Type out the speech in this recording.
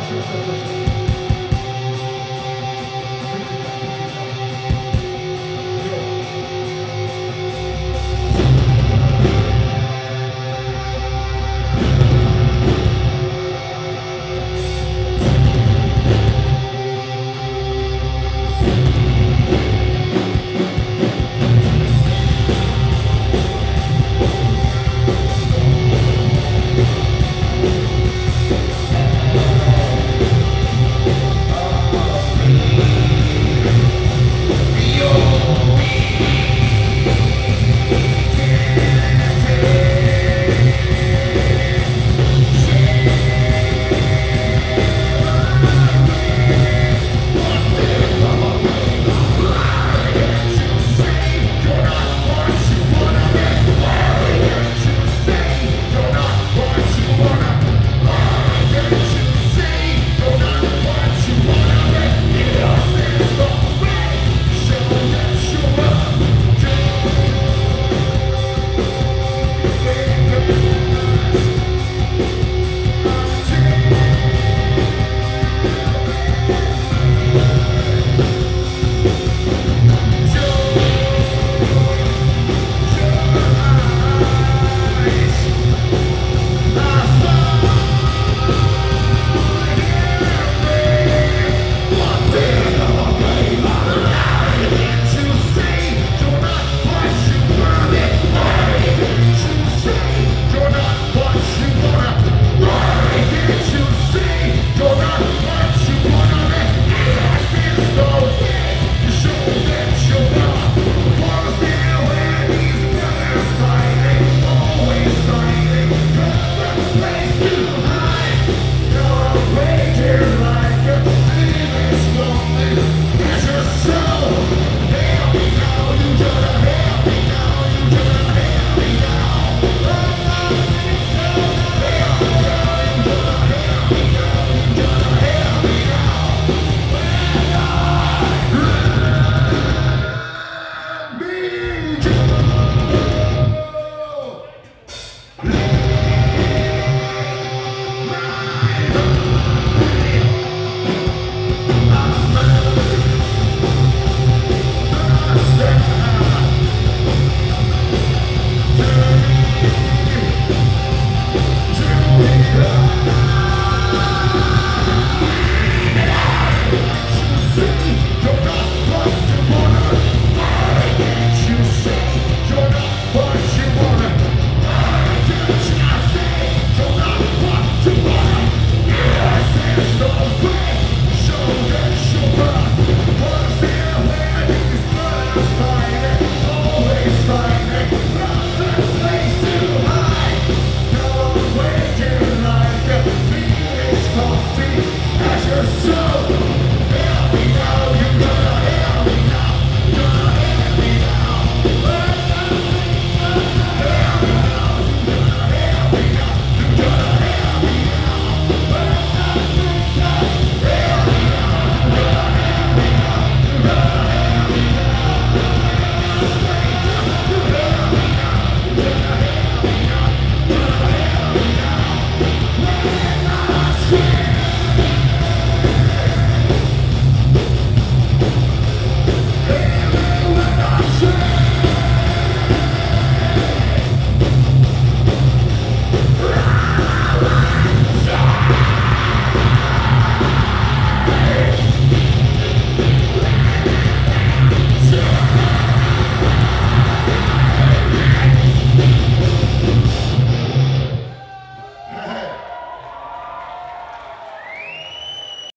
Música